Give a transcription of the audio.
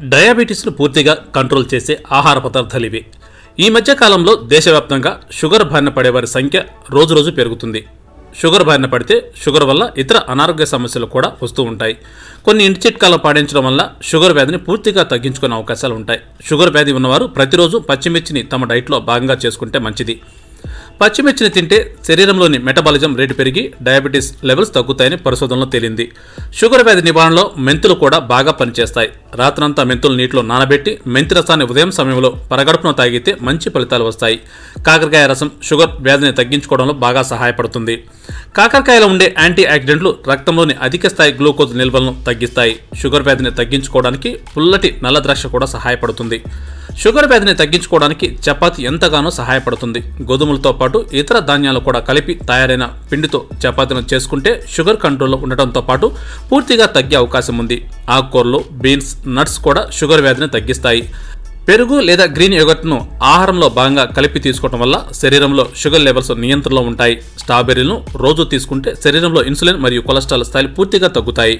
డయాబెటీస్ను పూర్తిగా కంట్రోల్ చేసే ఆహార పదార్థాలు ఇవి. ఈ మధ్యకాలంలో దేశవ్యాప్తంగా షుగర్ బారిన పడేవారి సంఖ్య రోజురోజు పెరుగుతుంది. షుగర్ బారిన పడితే షుగర్ వల్ల ఇతర అనారోగ్య సమస్యలు కూడా వస్తూ ఉంటాయి. కొన్ని ఇంటి చిట్కాలు పాటించడం వల్ల షుగర్ వ్యాధిని పూర్తిగా తగ్గించుకునే అవకాశాలు ఉంటాయి. షుగర్ వ్యాధి ఉన్నవారు ప్రతిరోజు పచ్చిమిర్చిని తమ డైట్లో భాగంగా చేసుకుంటే మంచిది. పచ్చిమిర్చిని తింటే శరీరంలోని మెటబాలిజం రేటు పెరిగి డయాబెటీస్ లెవెల్స్ తగ్గుతాయని పరిశోధనలో తేలింది. షుగర్ వ్యాధి నివారణలో మెంతులు కూడా బాగా పనిచేస్తాయి. రాత్రంతా మెంతులు నీటిలో నానబెట్టి మెంతి రసాన్ని ఉదయం సమయంలో పరగడుపున తాగితే మంచి ఫలితాలు వస్తాయి. కాకరకాయ రసం షుగర్ వ్యాధిని తగ్గించుకోవడంలో బాగా సహాయపడుతుంది. కాకరకాయలో ఉండే యాంటీ ఆక్సిడెంట్లు రక్తంలోని అధిక స్థాయి గ్లూకోజ్ నిల్వలను తగ్గిస్తాయి. షుగర్ వ్యాధిని తగ్గించుకోవడానికి పుల్లటి నల్ల ద్రాక్ష కూడా సహాయపడుతుంది. షుగర్ వ్యాధిని తగ్గించుకోవడానికి చపాతి ఎంతగానో సహాయపడుతుంది. గోధుమలతో పాటు పాటు ఇతర ధాన్యాలు కూడా కలిపి తయారైన పిండితో చపాతీలను చేసుకుంటే షుగర్ కంట్రోల్లో ఉండటంతో పాటు పూర్తిగా తగ్గే అవకాశం ఉంది. ఆకుకూరలు బీన్స్ నట్స్ కూడా షుగర్ వ్యాధిని తగ్గిస్తాయి. పెరుగు లేదా గ్రీన్ యోగట్ను ఆహారంలో భాగంగా కలిపి తీసుకోవడం వల్ల శరీరంలో షుగర్ లెవెల్స్ నియంత్రణలో ఉంటాయి. స్ట్రాబెర్రీలను రోజు తీసుకుంటే శరీరంలో ఇన్సులిన్ మరియు కొలెస్ట్రాల్ స్థాయిలు పూర్తిగా తగ్గుతాయి.